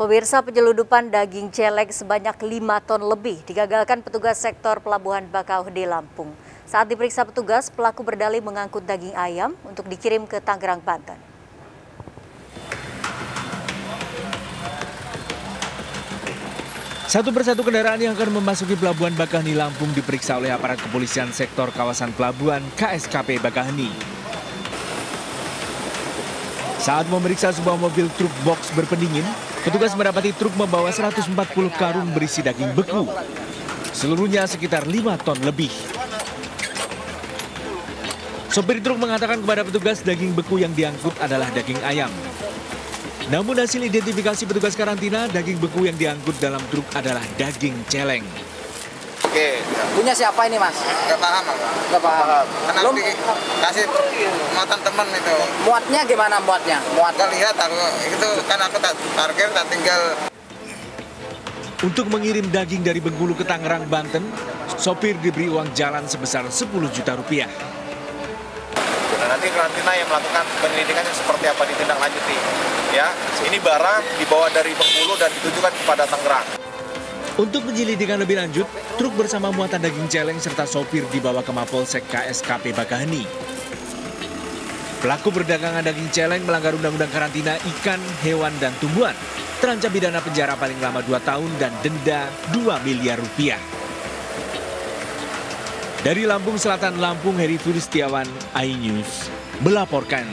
Pemirsa penyeludupan daging celeng sebanyak 5 ton lebih digagalkan petugas sektor Pelabuhan Bakauheni Lampung. Saat diperiksa petugas, pelaku berdalih mengangkut daging ayam untuk dikirim ke Tangerang, Banten. Satu persatu kendaraan yang akan memasuki Pelabuhan Bakaheni Lampung diperiksa oleh aparat kepolisian sektor kawasan pelabuhan KSKP Bakaheni. Saat memeriksa sebuah mobil truk box berpendingin, petugas mendapati truk membawa 140 karung berisi daging beku. Seluruhnya sekitar 5 ton lebih. Sopir truk mengatakan kepada petugas daging beku yang diangkut adalah daging ayam. Namun hasil identifikasi petugas karantina, daging beku yang diangkut dalam truk adalah daging celeng. Punya siapa ini mas? nggak paham aku. Gak paham. Karena Belum dikasih muatan teman itu. muatnya gimana muatnya? Muat. Nggak lihat aku, itu kan aku tak parkir, tak tinggal Untuk mengirim daging dari Bengkulu ke Tangerang, Banten, sopir diberi uang jalan sebesar 10 juta rupiah. Nah, nanti karantina yang melakukan penyelidikan yang seperti apa ditindaklanjuti. Ya, ini barang dibawa dari Bengkulu dan ditujukan kepada Tangerang. Untuk penyelidikan lebih lanjut, truk bersama muatan daging celeng serta sopir dibawa ke Mapolsek KSKP Bakaheni. Pelaku perdagangan daging celeng melanggar undang-undang karantina ikan, hewan, dan tumbuhan. Terancam pidana penjara paling lama 2 tahun dan denda 2 miliar rupiah. Dari Lampung Selatan, Lampung, Heri Furistiawan, iNews, melaporkan.